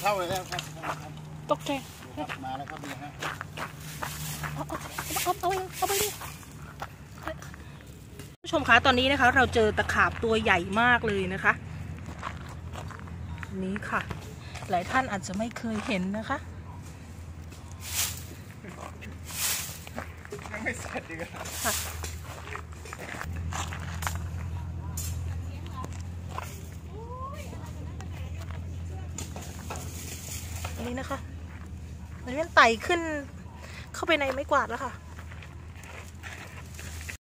เข้าเลยแล้วครับตกใจครับมาแล้วครับนี่ฮะเอาเอาเอาเอาเอาไปดิผู้ชมคะตอนนี้นะคะ เราเจอตะขาบตัวใหญ่มากเลยนะคะ นี้ค่ะ หลายท่านอาจจะไม่เคยเห็นนะคะยังไม่เสร็จอีกอะค่ะ นี้นะคะ มันเป็นไต่ขึ้นเข้าไปในไม้กวาดแล้วค่ะ